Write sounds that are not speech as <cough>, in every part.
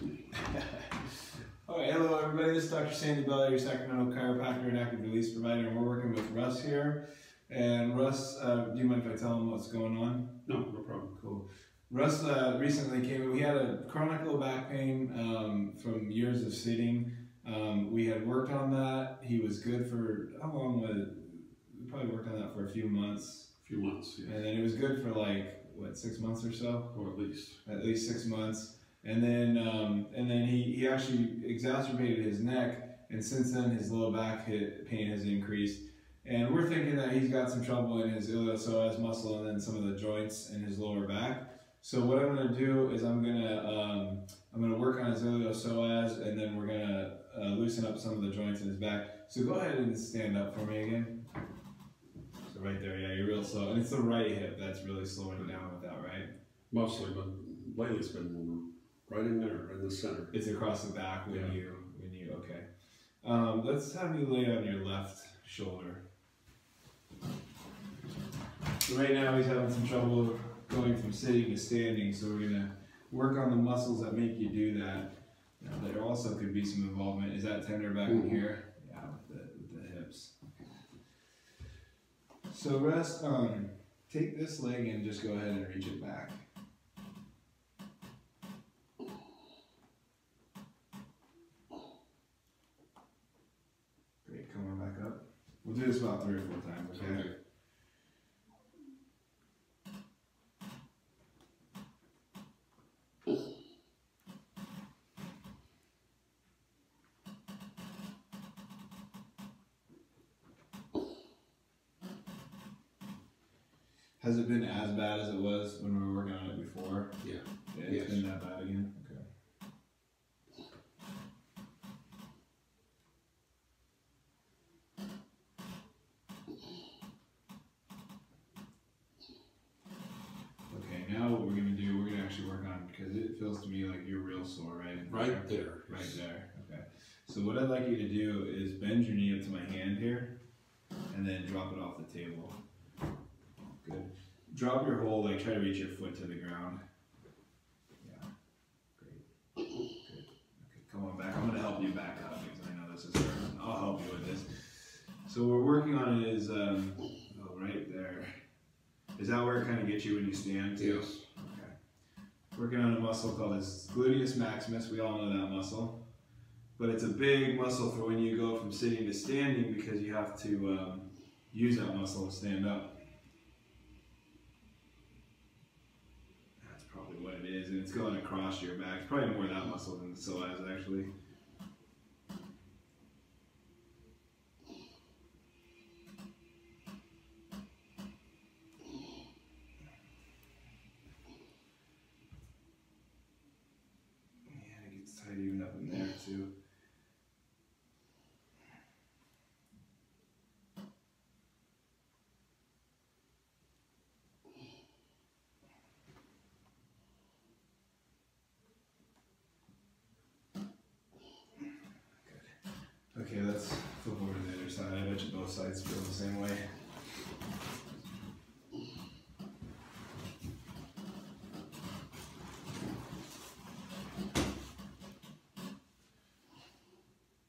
<laughs> All right, hello everybody. This is Dr. Sandy Bell, your Sacramento chiropractor and active release provider, and we're working with Russ here. And Russ, uh, do you mind if I tell him what's going on? No, no problem. Cool. Russ uh, recently came. We had a chronic low back pain um, from years of sitting. Um, we had worked on that. He was good for how long was it? We probably worked on that for a few months, A few months, yeah. and then it was good for like what six months or so. Or at least. at least six months. And then um, and then he, he actually exacerbated his neck, and since then his low back hit, pain has increased. And we're thinking that he's got some trouble in his iliopsoas muscle and then some of the joints in his lower back. So what I'm gonna do is I'm gonna um, I'm gonna work on his iliopsoas, and then we're gonna uh, loosen up some of the joints in his back. So go ahead and stand up for me again. So right there, yeah, you're real slow, and it's the right hip that's really slowing down with that, right? Mostly, but lately it's been right in there, in the center. It's across the back when Yeah. you when you okay. Um, let's have you lay on your left shoulder. So right now he's having some trouble going from sitting to standing, so we're gonna work on the muscles that make you do that. Now, there also could be some involvement. Is that tender back in Mhm. here? Yeah, with the with the hips. So rest um take this leg and just go ahead and reach it back. Great, coming back up. We'll do this about three or four times, okay? Okay. Has it been as bad as it was when we were working on it before? Yeah. Yeah, it's Yes. been that bad again? Okay. Okay, now what we're gonna do, we're gonna actually work on, because it feels to me like you're real sore, right? in Right there. Right there, okay. So what I'd like you to do is bend your knee up to my hand here, and then drop it off the table. Good. Drop your whole leg, try to reach your foot to the ground. Yeah, great. Good. Okay, come on back. I'm gonna help you back up because I know this is hard. I'll help you with this. So what we're working on is, um, oh, right there. Is that where it kind of gets you when you stand too? Yes. Working on a muscle called this gluteus maximus. We all know that muscle. But it's a big muscle for when you go from sitting to standing because you have to um, use that muscle to stand up. That's probably what it is. And it's going across your back. It's probably more that muscle than the psoas actually. Yeah, it gets tight even up in there too. Okay, let's flip over to the other side. I bet you both sides feel the same way.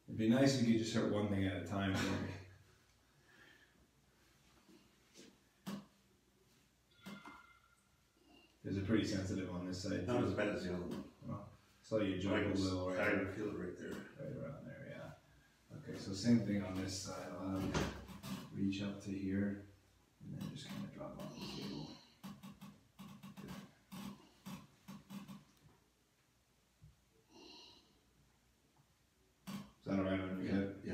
It'd be nice if you could just hurt one thing at a time for me. Is it pretty sensitive on this side Not as bad as the other one. Oh, so you jump a little right, I can feel it right there. Right around there. Okay, so same thing on this side. I'll have you reach up to here and then just kind of drop off the table. Is that alright on your head? Yeah.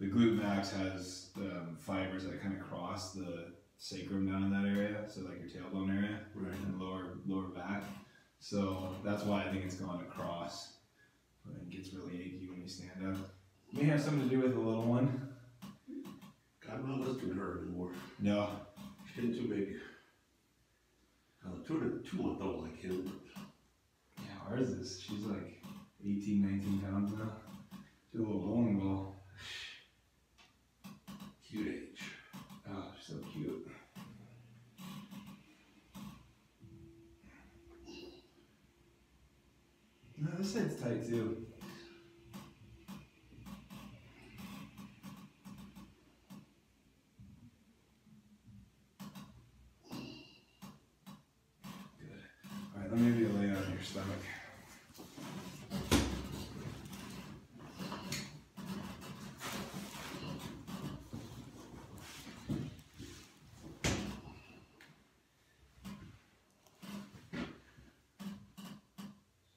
The glute max has um, fibers that kind of cross the sacrum down in that area, so like your tailbone area Right. and lower lower back. So that's why I think it's going across. It gets really achy when you stand up. May have something to do with the little one. I'm not listening to her anymore. No. She's getting too big. Uh, two, two month old like him. Yeah, ours is she's like 18, 19 pounds now. She's a little bowling ball. Cute age. Oh, she's so cute. This side's tight too. Good. Alright, let me you lay on your stomach.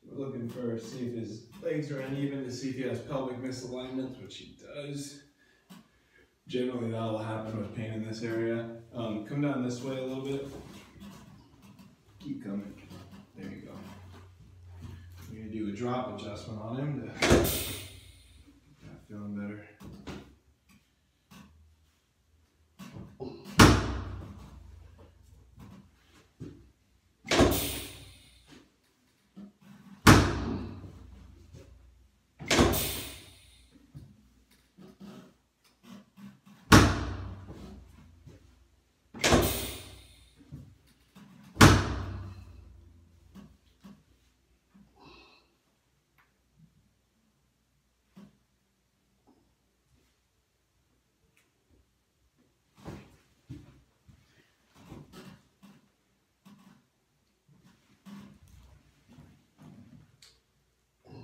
We're looking for, see if his legs are uneven, to see if he has pelvic misalignments, which he does. Generally, that'll happen with pain in this area. Um, come down this way a little bit. Keep coming. There you go. We're gonna do a drop adjustment on him to feeling better.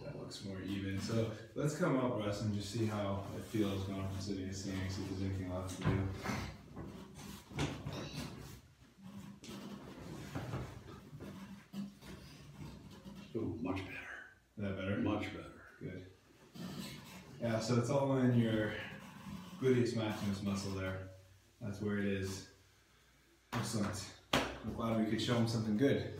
That looks more even. So let's come up, Russ, and just see how it feels going from sitting to standing, see if there's anything left to do. Oh, much better, Is that better? much better. Good. Yeah, so it's all in your gluteus maximus muscle there. That's where it is. Excellent. I'm glad we could show him something good.